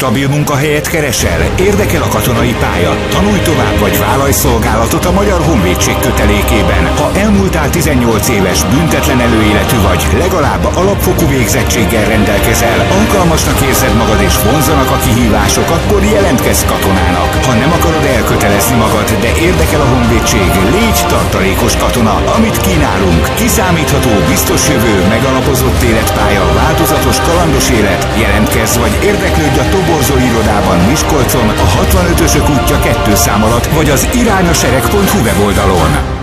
Stabil munkahelyet keresel? Érdekel a katonai pálya? Tanulj tovább vagy vállalj szolgálatot a Magyar Honvédség kötelékében. Ha elmúltál 18 éves, büntetlen előéletű vagy, legalább alapfokú végzettséggel rendelkezel, alkalmasnak érzed magad és vonzanak a kihívások, akkor jelentkezz katonának. Ha nem akarod elkötelezni magad, de érdekel a honvédség, légy tartalékos katona, amit kínálunk. Kiszámítható, biztos jövő, megalapozott életpálya. Jelentkezz vagy érdeklődj a toborzó irodában Miskolcon, a 65-ösök útja 2 szám alatt, vagy az irányasereg.hu weboldalon.